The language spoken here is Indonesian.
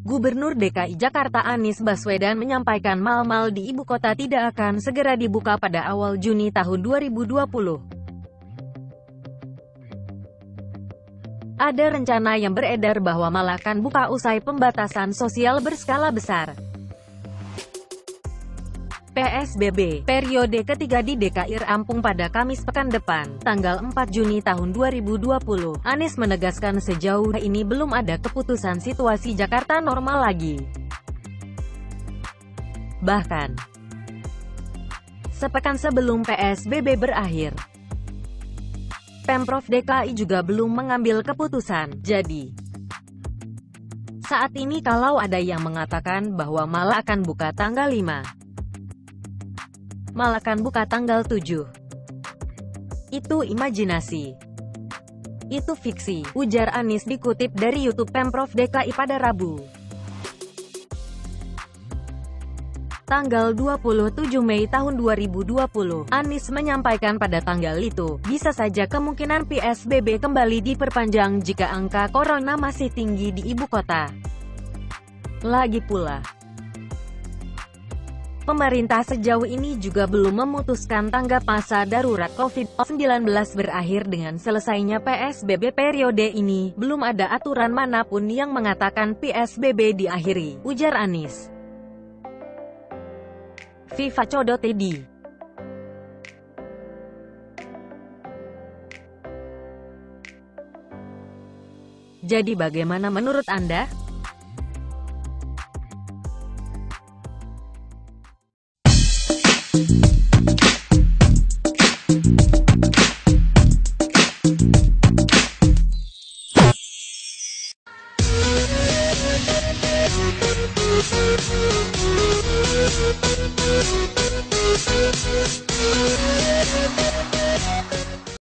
Gubernur DKI Jakarta Anies Baswedan menyampaikan mal-mal di ibu kota tidak akan segera dibuka pada awal Juni tahun 2020. Ada rencana yang beredar bahwa mal akan buka usai pembatasan sosial berskala besar. PSBB, periode ketiga di DKI rampung pada Kamis pekan depan, tanggal 4 Juni tahun 2020. Anies menegaskan sejauh ini belum ada keputusan situasi Jakarta normal lagi. Bahkan, sepekan sebelum PSBB berakhir, Pemprov DKI juga belum mengambil keputusan, jadi saat ini kalau ada yang mengatakan bahwa malah akan buka tanggal 5, malah akan buka tanggal 7. Itu imajinasi. Itu fiksi, ujar Anies dikutip dari YouTube Pemprov DKI pada Rabu. tanggal 27 Mei tahun 2020. Anies menyampaikan pada tanggal itu, bisa saja kemungkinan PSBB kembali diperpanjang jika angka corona masih tinggi di ibu kota. Lagi pula, pemerintah sejauh ini juga belum memutuskan tanggap masa darurat COVID-19 berakhir dengan selesainya PSBB periode ini. Belum ada aturan mana pun yang mengatakan PSBB diakhiri, ujar Anies. Viva Codo Teddy Jadi bagaimana menurut Anda? Thank you.